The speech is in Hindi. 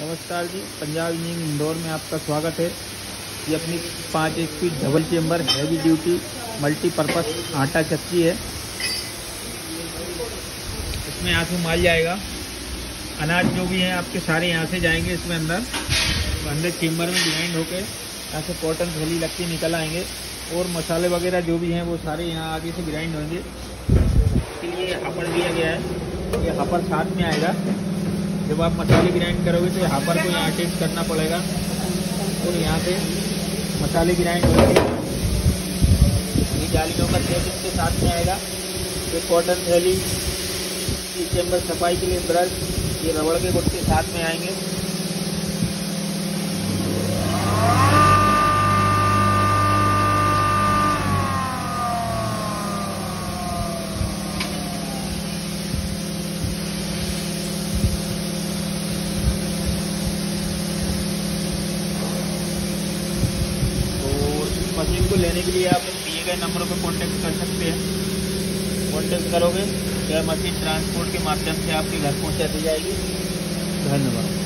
नमस्कार जी, पंजाब इंजीनियरिंग इंदौर में आपका स्वागत है। ये अपनी पाँच H P double chamber heavy duty multipurpose आटा चक्की है। इसमें यहाँ से माल जाएगा। अनाज जो भी है आपके सारे यहाँ से जाएँगे इसमें अंदर। अंदर चेम्बर में ग्राइंड होके यहाँ से कॉटन थैली लग के निकल आएँगे। और मसाले वगैरह जो भी हैं वो सारे यहाँ आगे से ग्राइंड होंगे। इसके लिए हपर दिया गया है। ये हपर साथ में आएगा। जब आप मसाले ग्राइंड करोगे तो यहाँ पर को यहाँ अटैच करना पड़ेगा। और यहाँ से मसाले ग्राइंड होंगे ये जालियों का सेट इसके साथ में आएगा। ये कॉटन थैली चैम्बर सफ़ाई के लिए ब्रश ये रबड़ के गुट के साथ में आएँगे। मशीन को लेने के लिए आप दिए गए नंबरों पर कॉन्टैक्ट कर सकते हैं। कॉन्टैक्ट करोगे यह मशीन ट्रांसपोर्ट के माध्यम से आपके घर पहुँचा दी जाएगी। धन्यवाद।